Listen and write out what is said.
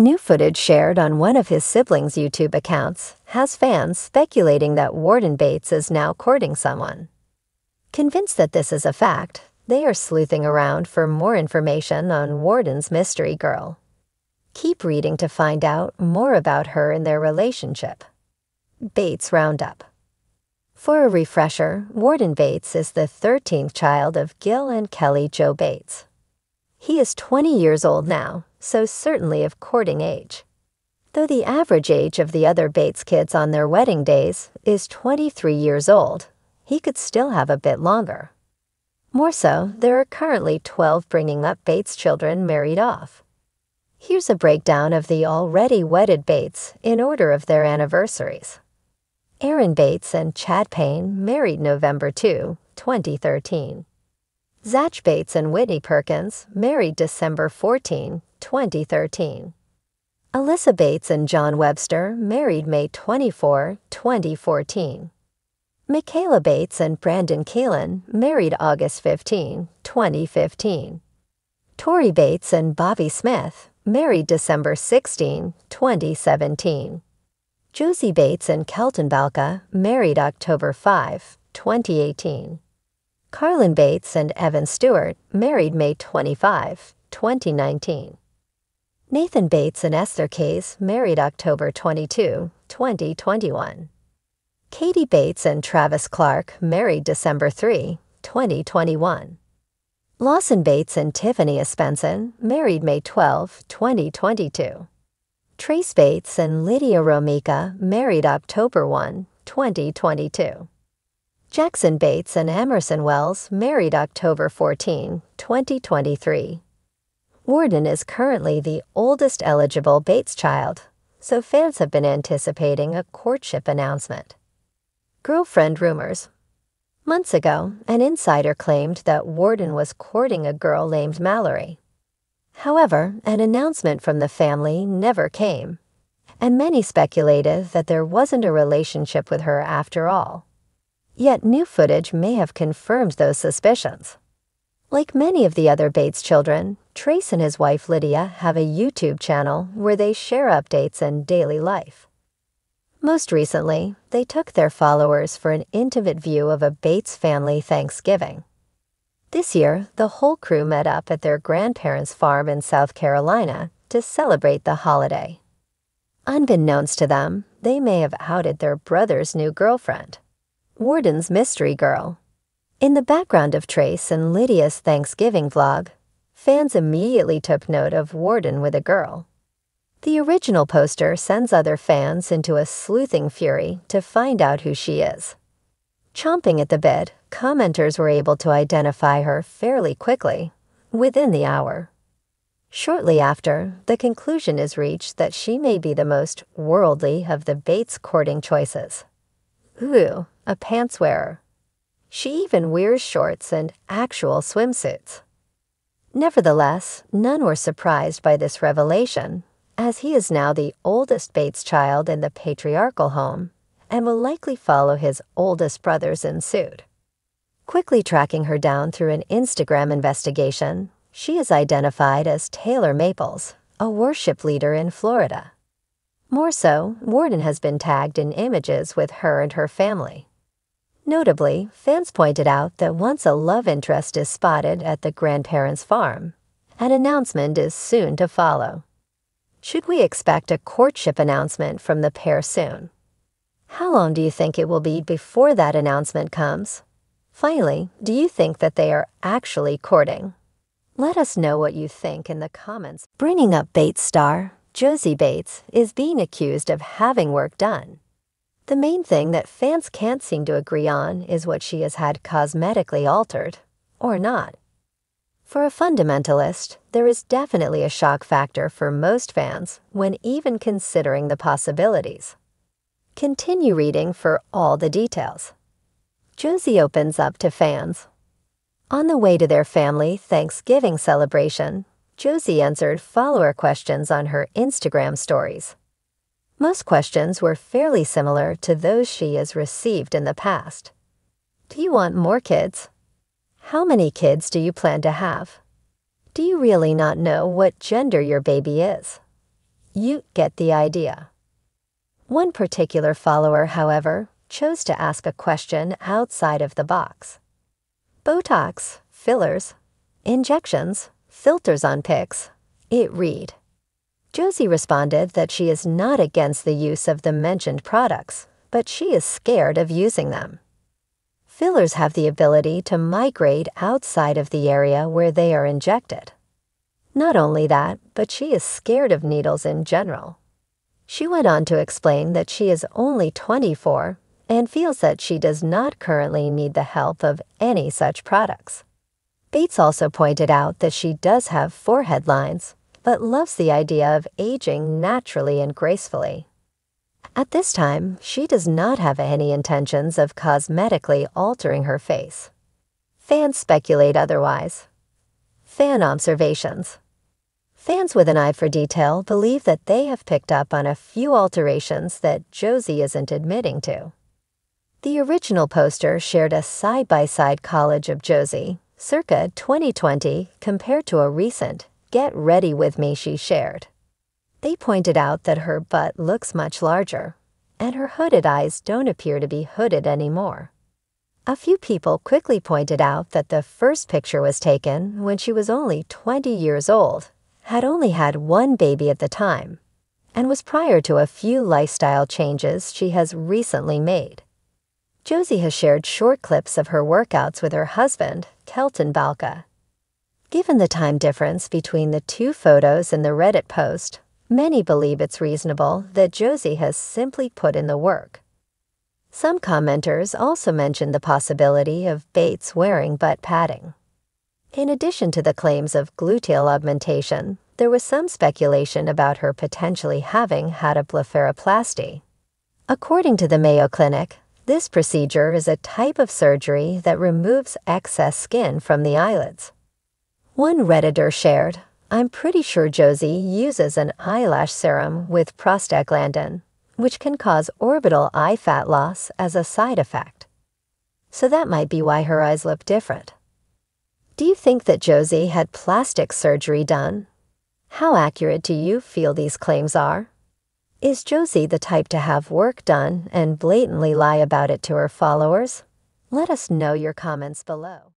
New footage shared on one of his siblings' YouTube accounts has fans speculating that Warden Bates is now courting someone. Convinced that this is a fact, they are sleuthing around for more information on Warden's mystery girl. Keep reading to find out more about her and their relationship. Bates Roundup. For a refresher, Warden Bates is the 13th child of Gil and Kelly Jo Bates. He is 20 years old now, so certainly of courting age. Though the average age of the other Bates kids on their wedding days is 23 years old, he could still have a bit longer. More so, there are currently 12 bringing up Bates children married off. Here's a breakdown of the already wedded Bates in order of their anniversaries. Erin Bates and Chad Paine married November 2, 2013. Zach Bates and Whitney Perkins married December 14, 2013. Alyssa Bates and John Webster married May 24, 2014. Michaela Bates and Brandon Keilen married August 15, 2015. Tori Bates and Bobby Smith married December 16, 2017. Josie Bates and Kelton Balka married October 5, 2018. Carlin Bates and Evan Stewart married May 25, 2019. Nathan Bates and Esther Case married October 22, 2021. Katie Bates and Travis Clark married December 3, 2021. Lawson Bates and Tiffany Espensen married May 12, 2022. Trace Bates and Lydia Romeike married October 1, 2022. Jackson Bates and Emerson Wells married October 14, 2023. Warden is currently the oldest eligible Bates child, so fans have been anticipating a courtship announcement. Girlfriend rumors. Months ago, an insider claimed that Warden was courting a girl named Mallory. However, an announcement from the family never came, and many speculated that there wasn't a relationship with her after all. Yet new footage may have confirmed those suspicions. Like many of the other Bates children, Trace and his wife Lydia have a YouTube channel where they share updates and daily life. Most recently, they took their followers for an intimate view of a Bates family Thanksgiving. This year, the whole crew met up at their grandparents' farm in South Carolina to celebrate the holiday. Unbeknownst to them, they may have outed their brother's new girlfriend, Warden's Mystery Girl. In the background of Trace and Lydia's Thanksgiving vlog, fans immediately took note of Warden with a girl. The original poster sends other fans into a sleuthing fury to find out who she is. Chomping at the bit, commenters were able to identify her fairly quickly, within the hour. Shortly after, the conclusion is reached that she may be the most worldly of the Bates courting choices. Ooh, a pants wearer. She even wears shorts and actual swimsuits. Nevertheless, none were surprised by this revelation as he is now the oldest Bates child in the patriarchal home and will likely follow his oldest brothers in suit. Quickly tracking her down through an Instagram investigation, she is identified as Taylor Maples, a worship leader in Florida. More so, Warden has been tagged in images with her and her family. Notably, fans pointed out that once a love interest is spotted at the grandparents' farm, an announcement is soon to follow. Should we expect a courtship announcement from the pair soon? How long do you think it will be before that announcement comes? Finally, do you think that they are actually courting? Let us know what you think in the comments. Bringing up Bates star, Josie Bates, is being accused of having work done. The main thing that fans can't seem to agree on is what she has had cosmetically altered, or not. For a fundamentalist, there is definitely a shock factor for most fans when even considering the possibilities. Continue reading for all the details. Josie opens up to fans. On the way to their family Thanksgiving celebration, Josie answered follower questions on her Instagram stories. Most questions were fairly similar to those she has received in the past. Do you want more kids? How many kids do you plan to have? Do you really not know what gender your baby is? You get the idea. One particular follower, however, chose to ask a question outside of the box. Botox, fillers, injections, filters on pics, it read. Josie responded that she is not against the use of the mentioned products, but she is scared of using them. Fillers have the ability to migrate outside of the area where they are injected. Not only that, but she is scared of needles in general. She went on to explain that she is only 24 and feels that she does not currently need the help of any such products. Bates also pointed out that she does have forehead lines, but loves the idea of aging naturally and gracefully. At this time, she does not have any intentions of cosmetically altering her face. Fans speculate otherwise. Fan observations. Fans with an eye for detail believe that they have picked up on a few alterations that Josie isn't admitting to. The original poster shared a side by side collage of Josie, circa 2020, compared to a recent Get Ready With Me she shared. They pointed out that her butt looks much larger, and her hooded eyes don't appear to be hooded anymore. A few people quickly pointed out that the first picture was taken when she was only 20 years old, had only had one baby at the time, and was prior to a few lifestyle changes she has recently made. Josie has shared short clips of her workouts with her husband, Kelton Balka, Given the time difference between the two photos in the Reddit post, many believe it's reasonable that Josie has simply put in the work. Some commenters also mentioned the possibility of Bates wearing butt padding. In addition to the claims of gluteal augmentation, there was some speculation about her potentially having had a blepharoplasty. According to the Mayo Clinic, this procedure is a type of surgery that removes excess skin from the eyelids. One Redditor shared, I'm pretty sure Josie uses an eyelash serum with prostaglandin, which can cause orbital eye fat loss as a side effect. So that might be why her eyes look different. Do you think that Josie had plastic surgery done? How accurate do you feel these claims are? Is Josie the type to have work done and blatantly lie about it to her followers? Let us know your comments below.